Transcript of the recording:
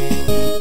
Música